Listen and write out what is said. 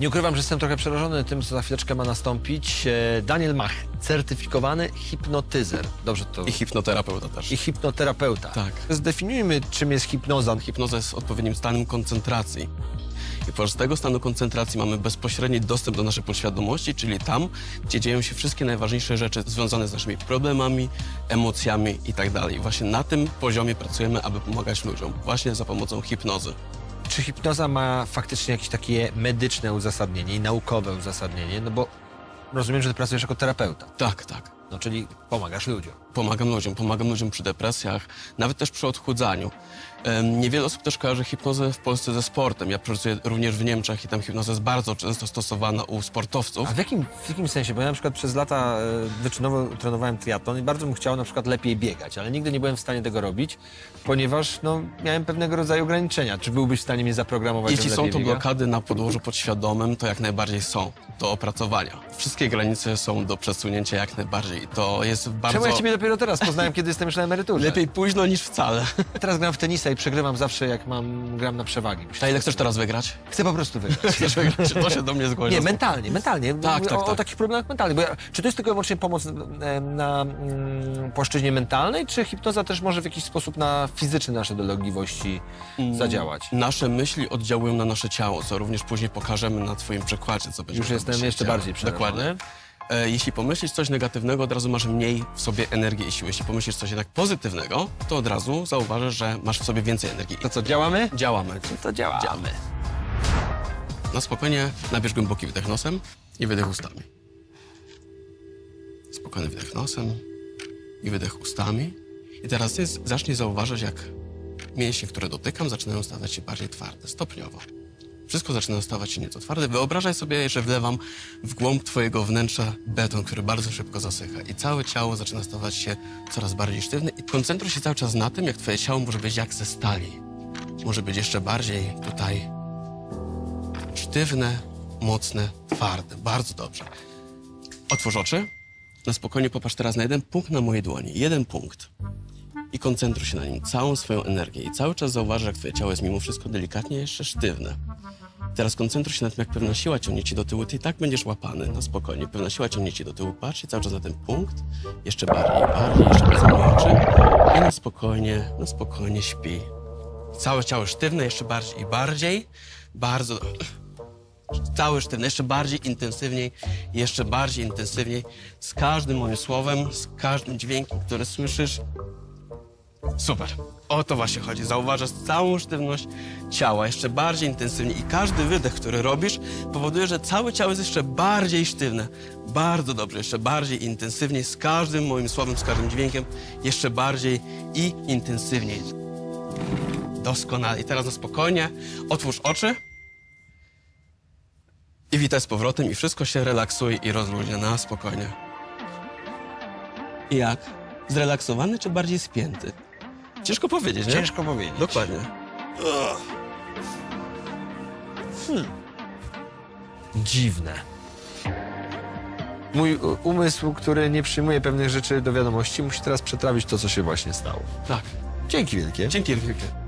Nie ukrywam, że jestem trochę przerażony tym, co za chwileczkę ma nastąpić. E, Daniel Mach, certyfikowany hipnotyzer. Dobrze to... I hipnoterapeuta też. I hipnoterapeuta. Tak. Zdefiniujmy, czym jest hipnoza. Hipnoza jest odpowiednim stanem koncentracji. I podczas tego stanu koncentracji mamy bezpośredni dostęp do naszej podświadomości, czyli tam, gdzie dzieją się wszystkie najważniejsze rzeczy związane z naszymi problemami, emocjami itd. I właśnie na tym poziomie pracujemy, aby pomagać ludziom, właśnie za pomocą hipnozy. Czy hipnoza ma faktycznie jakieś takie medyczne uzasadnienie i naukowe uzasadnienie? No bo rozumiem, że ty pracujesz jako terapeuta. Tak, tak. No czyli pomagasz ludziom. Pomagam ludziom, pomagam ludziom przy depresjach, nawet też przy odchudzaniu. Em, Niewiele osób też kojarzy hipnozę w Polsce ze sportem. Ja pracuję również w Niemczech i tam hipnoza jest bardzo często stosowana u sportowców. A w jakim, w jakim sensie? Bo ja na przykład przez lata e, wyczynowo trenowałem triatlon i bardzo bym chciał na przykład lepiej biegać, ale nigdy nie byłem w stanie tego robić, ponieważ no, miałem pewnego rodzaju ograniczenia. Czy byłbyś w stanie mnie zaprogramować, Jeśli żebym są lepiej to biegał? blokady na podłożu podświadomym, to jak najbardziej są do opracowania. Wszystkie granice są do przesunięcia jak najbardziej. To jest bardzo... Czemu ja ciebie dopiero teraz poznałem, kiedy jestem już na emeryturze? Lepiej późno niż wcale. Teraz gram w tenisa i przegrywam zawsze, jak mam, gram na przewagi. A ile chcesz teraz wygrać? Chcę po prostu wygrać. Chcesz wygrać? To się do mnie zgłosi. Nie, mentalnie, mentalnie. Tak, tak, o, o tak. takich problemach mentalnych. Bo ja, czy to jest tylko i wyłącznie pomoc e, na mm, płaszczyźnie mentalnej, czy hipnoza też może w jakiś sposób na fizyczne nasze dolegliwości Mm. zadziałać? Nasze myśli oddziałują na nasze ciało, co również później pokażemy na twoim przykładzie, co będzie. Już jestem jeszcze bardziej przerażony. Dokładnie. E, Jeśli pomyślisz coś negatywnego, od razu masz mniej w sobie energii i siły. Jeśli pomyślisz coś jednak pozytywnego, to od razu zauważysz, że masz w sobie więcej energii. To co, działamy? Działamy. To działamy. Działamy. Na spokojnie nabierz głęboki wydech nosem i wydech ustami. Spokojny wydech nosem i wydech ustami. I teraz zacznij zauważać, jak mięśnie, które dotykam, zaczynają stawać się bardziej twarde, stopniowo. Wszystko zaczyna stawać się nieco twarde. Wyobrażaj sobie, że wlewam w głąb twojego wnętrza beton, który bardzo szybko zasycha i całe ciało zaczyna stawać się coraz bardziej sztywne i koncentruj się cały czas na tym, jak twoje ciało może być jak ze stali. Może być jeszcze bardziej tutaj sztywne, mocne, twarde. Bardzo dobrze. Otwórz oczy. Na spokojnie popatrz teraz na jeden punkt na mojej dłoni. Jeden punkt. I koncentruj się na nim całą swoją energię. I cały czas zauważ, jak twoje ciało jest mimo wszystko delikatnie jeszcze sztywne. Teraz koncentruj się na tym, jak pewna siła ciągnie ci do tyłu. Ty i tak będziesz łapany na spokojnie. Pewna siła ciągnie ci do tyłu. Patrz cały czas na ten punkt. Jeszcze bardziej, bardziej. Jeszcze zamknij oczy. I na spokojnie, na spokojnie śpi. Całe ciało sztywne, jeszcze bardziej i bardziej. Bardzo dobrze. Cały sztywny, jeszcze bardziej intensywniej, jeszcze bardziej intensywniej. Z każdym moim słowem, z każdym dźwiękiem, który słyszysz. Super. O to właśnie chodzi. Zauważasz całą sztywność ciała, jeszcze bardziej intensywnie i każdy wydech, który robisz, powoduje, że całe ciało jest jeszcze bardziej sztywne. Bardzo dobrze, jeszcze bardziej intensywniej, z każdym moim słowem, z każdym dźwiękiem, jeszcze bardziej i intensywniej. Doskonale. I teraz na spokojnie otwórz oczy. I witaj z powrotem i wszystko się relaksuje i rozluźnia na spokojnie. I Jak? Zrelaksowany czy bardziej spięty? Ciężko powiedzieć, nie? Ciężko powiedzieć. Dokładnie. Dziwne. Mój umysł, który nie przyjmuje pewnych rzeczy do wiadomości, musi teraz przetrawić to, co się właśnie stało. Tak. Dzięki wielkie. Dzięki wielkie.